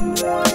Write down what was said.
Bye.